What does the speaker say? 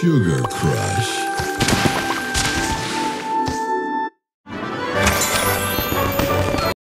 Sugar Crush.